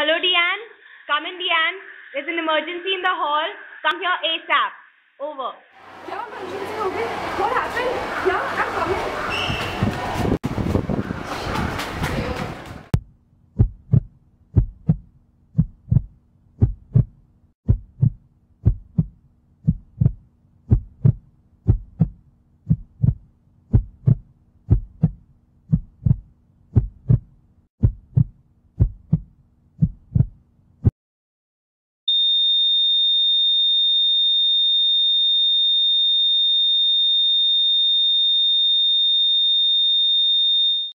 Hello, Deanne. Come in, Deanne. There's an emergency in the hall. Come here ASAP.